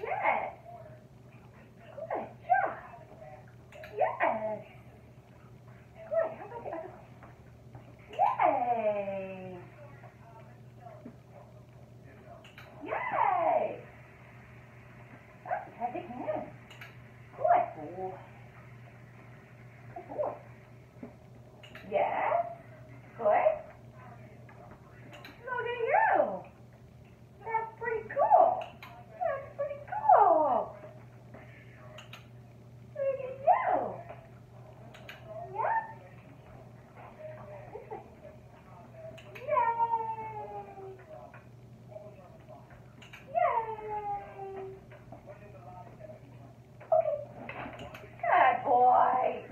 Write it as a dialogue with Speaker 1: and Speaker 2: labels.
Speaker 1: Yes. Good job. Yes. Good. How about the other
Speaker 2: Yay. Yay. That's. Good boy. Good boy.
Speaker 1: Yeah.
Speaker 2: Bye.